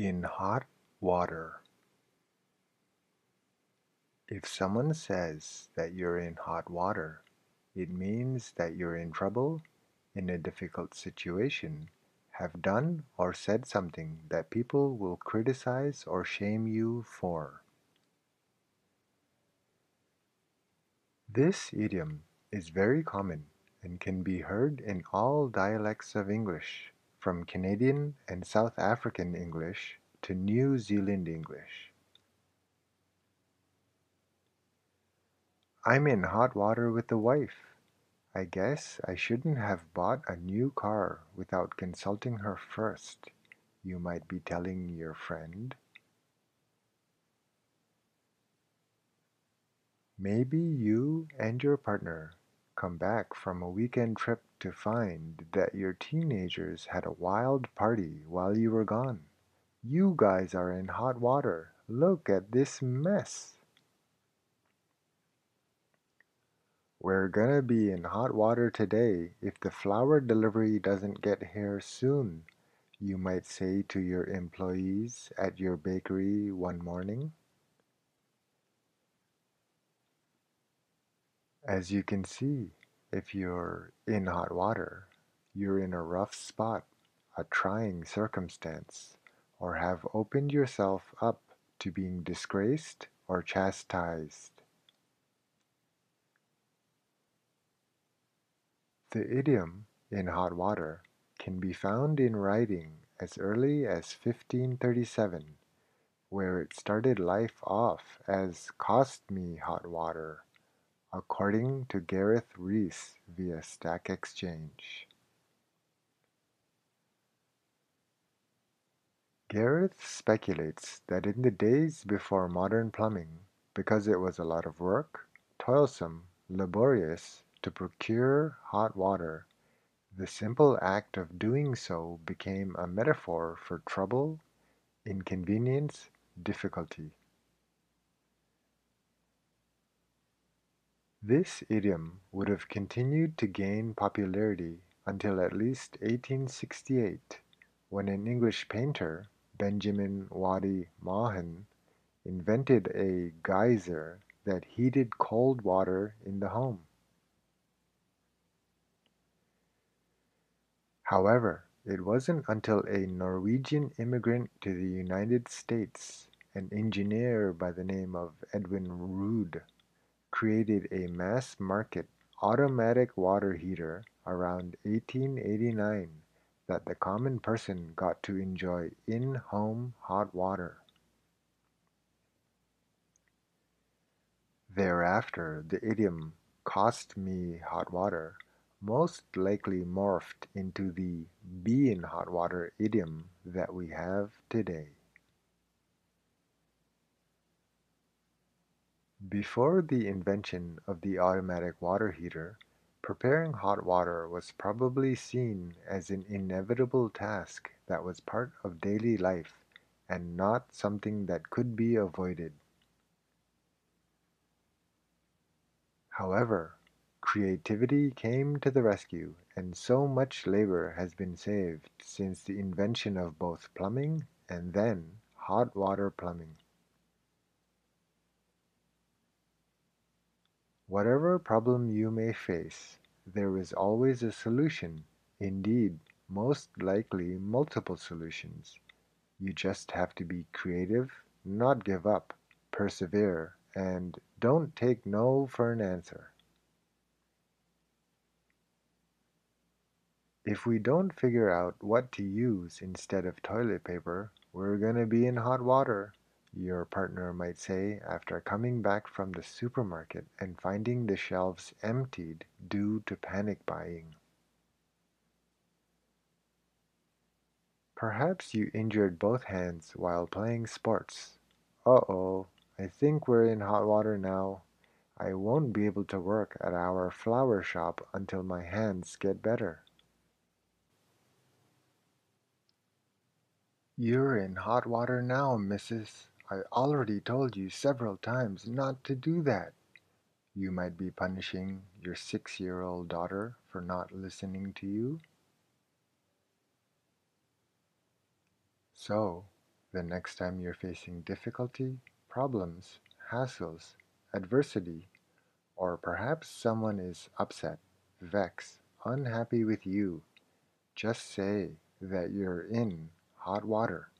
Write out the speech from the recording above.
In hot water. If someone says that you're in hot water, it means that you're in trouble, in a difficult situation, have done or said something that people will criticize or shame you for. This idiom is very common and can be heard in all dialects of English from Canadian and South African English to New Zealand English. I'm in hot water with the wife. I guess I shouldn't have bought a new car without consulting her first, you might be telling your friend. Maybe you and your partner come back from a weekend trip to find that your teenagers had a wild party while you were gone. You guys are in hot water. Look at this mess. We're gonna be in hot water today if the flour delivery doesn't get here soon, you might say to your employees at your bakery one morning. As you can see, if you're in hot water, you're in a rough spot, a trying circumstance, or have opened yourself up to being disgraced or chastised. The idiom in hot water can be found in writing as early as 1537, where it started life off as cost me hot water according to Gareth Rees via Stack Exchange. Gareth speculates that in the days before modern plumbing, because it was a lot of work, toilsome, laborious, to procure hot water, the simple act of doing so became a metaphor for trouble, inconvenience, difficulty. This idiom would have continued to gain popularity until at least 1868, when an English painter, Benjamin Waddy Maughan, invented a geyser that heated cold water in the home. However, it wasn't until a Norwegian immigrant to the United States, an engineer by the name of Edwin Ruud, created a mass-market automatic water heater around 1889 that the common person got to enjoy in-home hot water. Thereafter, the idiom "cost me hot water" most likely morphed into the be in hot water idiom that we have today. Before the invention of the automatic water heater, preparing hot water was probably seen as an inevitable task that was part of daily life and not something that could be avoided. However, creativity came to the rescue and so much labor has been saved since the invention of both plumbing and then hot water plumbing. Whatever problem you may face, there is always a solution, indeed, most likely multiple solutions. You just have to be creative, not give up, persevere, and don't take no for an answer. If we don't figure out what to use instead of toilet paper, we're gonna be in hot water your partner might say after coming back from the supermarket and finding the shelves emptied due to panic buying. Perhaps you injured both hands while playing sports. Uh-oh, I think we're in hot water now. I won't be able to work at our flower shop until my hands get better. You're in hot water now, missus. I already told you several times not to do that. You might be punishing your six-year-old daughter for not listening to you. So, The next time you're facing difficulty, problems, hassles, adversity, or perhaps someone is upset, vexed, unhappy with you, just say that you're in hot water